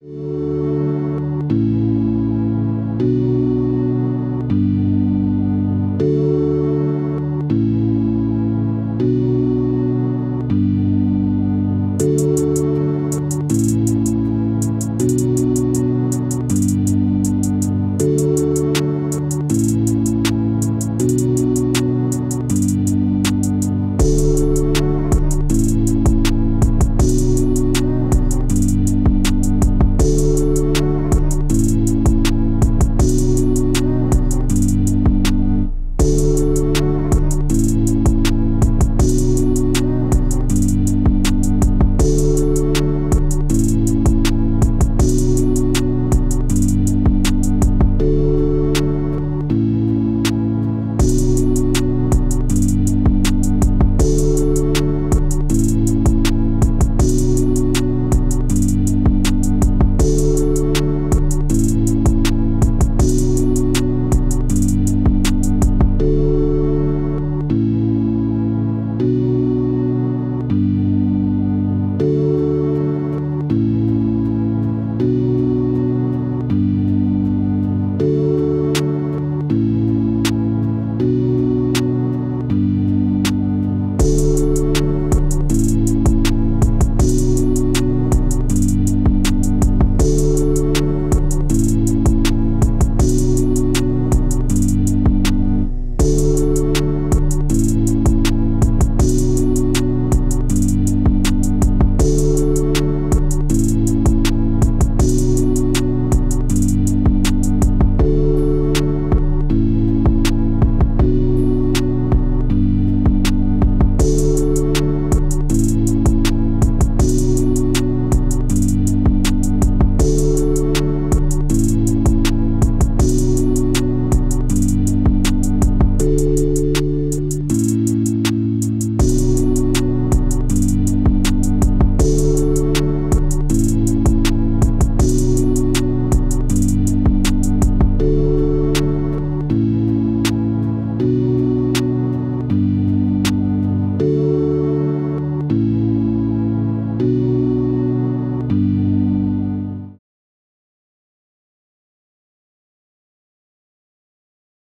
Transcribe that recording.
you